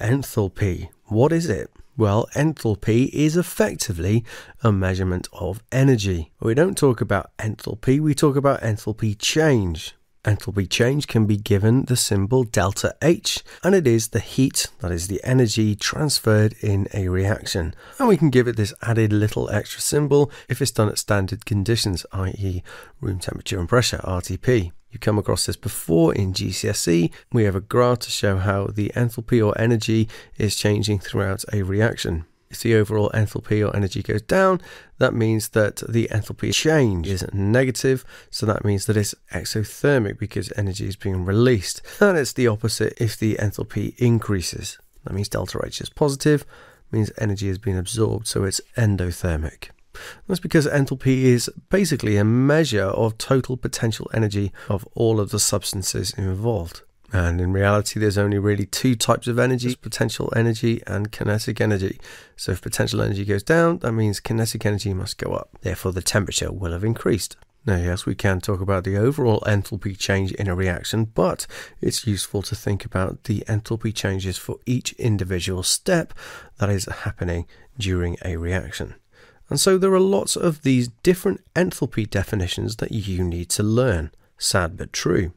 Enthalpy. What is it? Well, enthalpy is effectively a measurement of energy. We don't talk about enthalpy, we talk about enthalpy change. Enthalpy change can be given the symbol delta H, and it is the heat, that is the energy transferred in a reaction. And we can give it this added little extra symbol if it's done at standard conditions, i.e., room temperature and pressure, RTP. You've come across this before in GCSE. We have a graph to show how the enthalpy or energy is changing throughout a reaction. If the overall enthalpy or energy goes down, that means that the enthalpy change is negative. So that means that it's exothermic because energy is being released. And it's the opposite if the enthalpy increases. That means delta H is positive, means energy is being absorbed, so it's endothermic. That's because enthalpy is basically a measure of total potential energy of all of the substances involved. And in reality, there's only really two types of energy potential energy and kinetic energy. So if potential energy goes down, that means kinetic energy must go up. Therefore, the temperature will have increased. Now, yes, we can talk about the overall enthalpy change in a reaction, but it's useful to think about the enthalpy changes for each individual step that is happening during a reaction. And so there are lots of these different enthalpy definitions that you need to learn. Sad but true.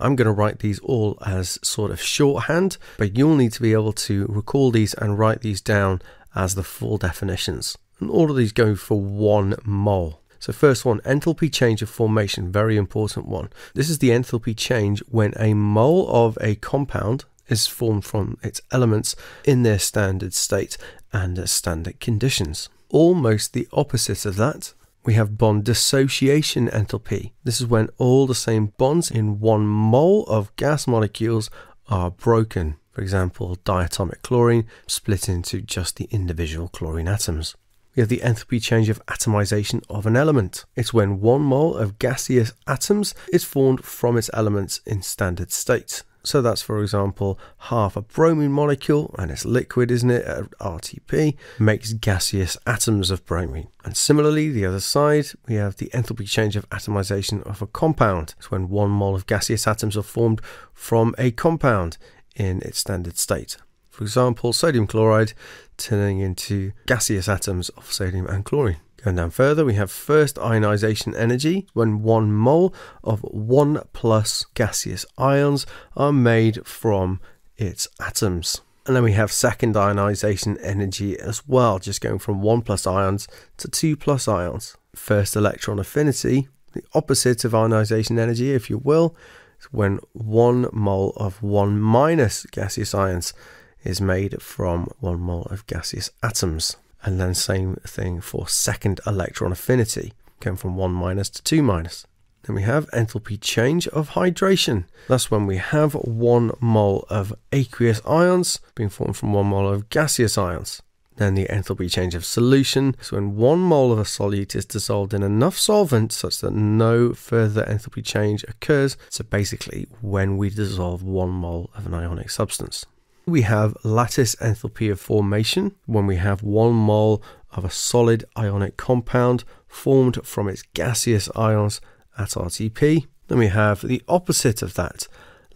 I'm going to write these all as sort of shorthand, but you'll need to be able to recall these and write these down as the full definitions. And all of these go for one mole. So, first one, enthalpy change of formation, very important one. This is the enthalpy change when a mole of a compound is formed from its elements in their standard state and standard conditions. Almost the opposite of that we have bond dissociation enthalpy. This is when all the same bonds in one mole of gas molecules are broken. For example, diatomic chlorine split into just the individual chlorine atoms. We have the enthalpy change of atomization of an element. It's when one mole of gaseous atoms is formed from its elements in standard state. So that's, for example, half a bromine molecule, and it's liquid, isn't it? RTP makes gaseous atoms of bromine. And similarly, the other side, we have the enthalpy change of atomization of a compound. It's when one mole of gaseous atoms are formed from a compound in its standard state. For example, sodium chloride turning into gaseous atoms of sodium and chlorine. Going down further, we have first ionization energy when one mole of 1 plus gaseous ions are made from its atoms. And then we have second ionization energy as well, just going from 1 plus ions to 2 plus ions. First electron affinity, the opposite of ionization energy, if you will, is when 1 mole of 1 minus gaseous ions is made from 1 mole of gaseous atoms. And then same thing for second electron affinity, going from 1 minus to 2 minus. Then we have enthalpy change of hydration. That's when we have 1 mole of aqueous ions being formed from 1 mole of gaseous ions. Then the enthalpy change of solution is when 1 mole of a solute is dissolved in enough solvent such that no further enthalpy change occurs. So basically, when we dissolve 1 mole of an ionic substance. We have lattice enthalpy of formation when we have one mole of a solid ionic compound formed from its gaseous ions at RTP. Then we have the opposite of that,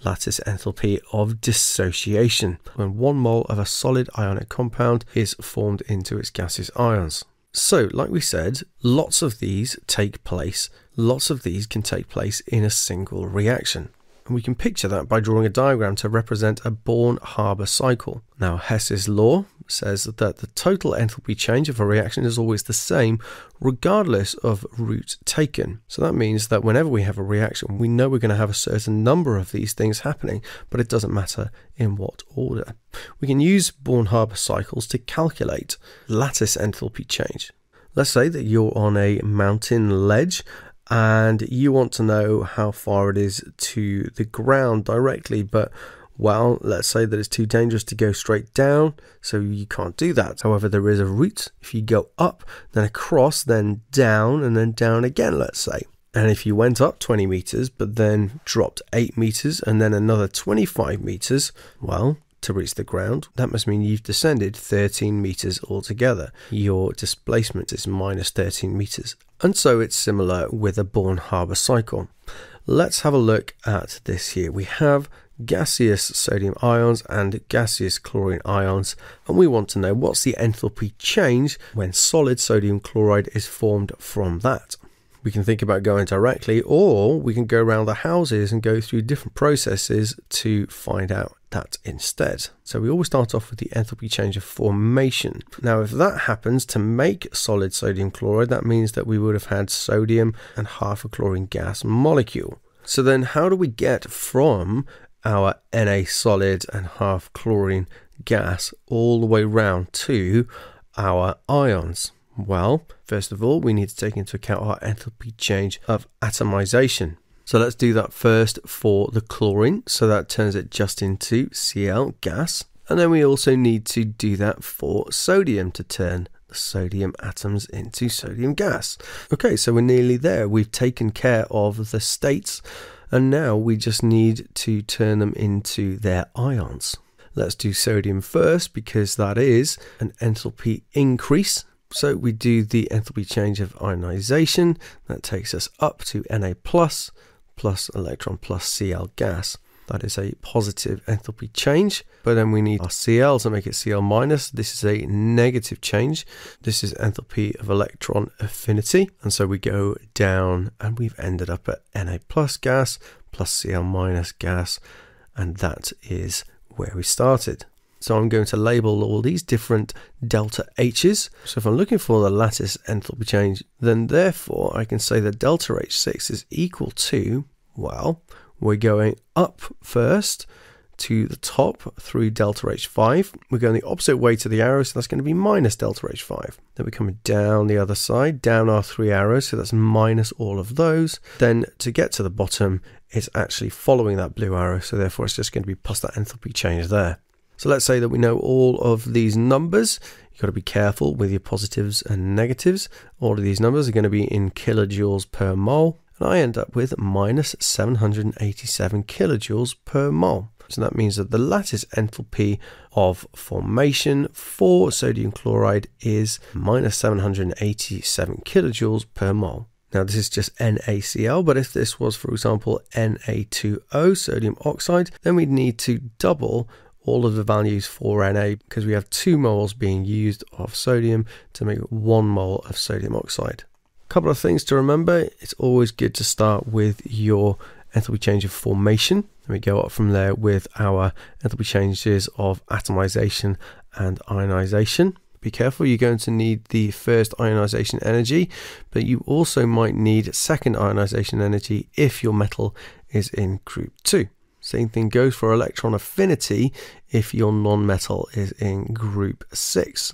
lattice enthalpy of dissociation, when one mole of a solid ionic compound is formed into its gaseous ions. So, like we said, lots of these take place, lots of these can take place in a single reaction. And we can picture that by drawing a diagram to represent a Born-Haber cycle. Now, Hess's law says that the total enthalpy change of a reaction is always the same, regardless of route taken. So that means that whenever we have a reaction, we know we're going to have a certain number of these things happening, but it doesn't matter in what order. We can use Born-Haber cycles to calculate lattice enthalpy change. Let's say that you're on a mountain ledge and you want to know how far it is to the ground directly, but well, let's say that it's too dangerous to go straight down, so you can't do that. However, there is a route. If you go up, then across, then down, and then down again, let's say. And if you went up 20 meters, but then dropped 8 meters and then another 25 meters, well, to reach the ground, that must mean you've descended 13 meters altogether. Your displacement is minus 13 meters. And so it's similar with a Born-Haber cycle. Let's have a look at this here. We have gaseous sodium ions and gaseous chlorine ions, and we want to know what's the enthalpy change when solid sodium chloride is formed from that. We can think about going directly, or we can go around the houses and go through different processes to find out that instead. So we always start off with the enthalpy change of formation. Now, if that happens to make solid sodium chloride, that means that we would have had sodium and half a chlorine gas molecule. So then how do we get from our Na solid and half chlorine gas all the way round to our ions? Well, first of all, we need to take into account our enthalpy change of atomization. So let's do that first for the chlorine. So that turns it just into Cl gas. And then we also need to do that for sodium to turn the sodium atoms into sodium gas. Okay, so we're nearly there. We've taken care of the states, and now we just need to turn them into their ions. Let's do sodium first because that is an enthalpy increase. So we do the enthalpy change of ionization. That takes us up to Na plus plus electron plus Cl gas. That is a positive enthalpy change. But then we need our Cl to make it Cl minus. This is a negative change. This is enthalpy of electron affinity. And so we go down and we've ended up at Na plus gas plus Cl minus gas. And that is where we started. So I'm going to label all these different delta H's. So if I'm looking for the lattice enthalpy change, then therefore I can say that delta H6 is equal to, well, we're going up first to the top through delta H5. We're going the opposite way to the arrow, so that's going to be minus delta H5. Then we're coming down the other side, down our three arrows, so that's minus all of those. Then to get to the bottom, it's actually following that blue arrow, so therefore it's just going to be plus that enthalpy change there. So let's say that we know all of these numbers. You've got to be careful with your positives and negatives. All of these numbers are going to be in kilojoules per mole and I end up with minus 787 kilojoules per mole. So that means that the lattice enthalpy of formation for sodium chloride is minus 787 kilojoules per mole. Now this is just NaCl, but if this was, for example, Na2O, sodium oxide, then we'd need to double all of the values for Na because we have two moles being used of sodium to make one mole of sodium oxide A couple of things to remember. It's always good to start with your enthalpy change of formation. And we go up from there with our enthalpy changes of atomization and ionization. Be careful, you're going to need the first ionization energy, but you also might need second ionization energy if your metal is in group 2. Same thing goes for electron affinity if your non-metal is in group 6.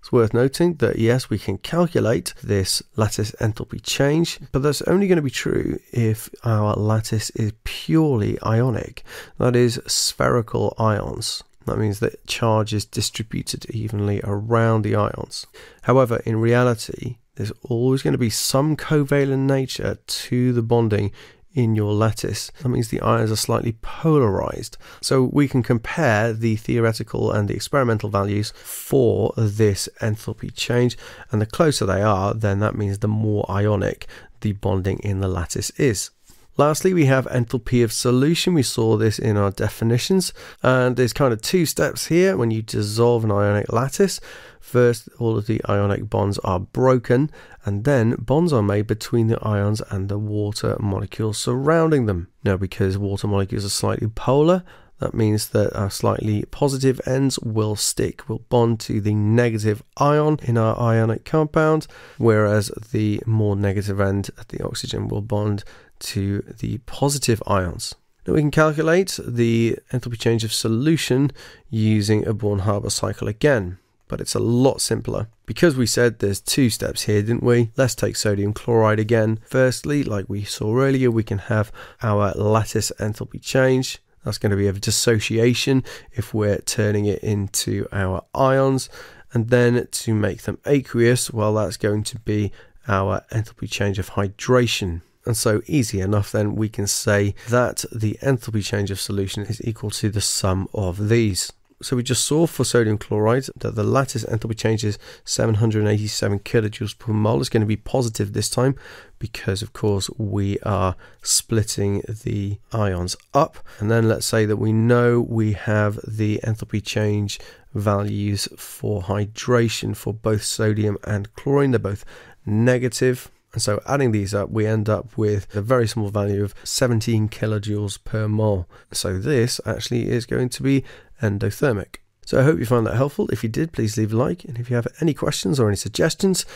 It's worth noting that yes, we can calculate this lattice enthalpy change, but that's only going to be true if our lattice is purely ionic, that is, spherical ions. That means that charge is distributed evenly around the ions. However, in reality, there's always going to be some covalent nature to the bonding in your lattice. That means the ions are slightly polarized. So we can compare the theoretical and the experimental values for this enthalpy change. And the closer they are, then that means the more ionic the bonding in the lattice is. Lastly, we have enthalpy of solution. We saw this in our definitions. And there's kind of two steps here when you dissolve an ionic lattice. First, all of the ionic bonds are broken, and then bonds are made between the ions and the water molecules surrounding them. Now, because water molecules are slightly polar, that means that our slightly positive ends will stick, will bond to the negative ion in our ionic compound, whereas the more negative end, at the oxygen, will bond to the positive ions. Now we can calculate the enthalpy change of solution using a Born-Haber cycle again but it's a lot simpler. Because we said there's two steps here, didn't we? Let's take sodium chloride again. Firstly, like we saw earlier, we can have our lattice enthalpy change. That's going to be a dissociation if we're turning it into our ions. And then to make them aqueous, well, that's going to be our enthalpy change of hydration. And so easy enough then we can say that the enthalpy change of solution is equal to the sum of these. So we just saw for sodium chloride that the lattice enthalpy change is 787 kilojoules per mole. It's going to be positive this time because, of course, we are splitting the ions up. And then let's say that we know we have the enthalpy change values for hydration for both sodium and chlorine. They're both negative. And so adding these up, we end up with a very small value of 17 kilojoules per mole. So this actually is going to be endothermic. So I hope you found that helpful. If you did, please leave a like. And if you have any questions or any suggestions,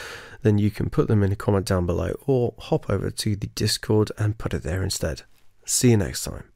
then you can put them in a comment down below or hop over to the Discord and put it there instead. See you next time.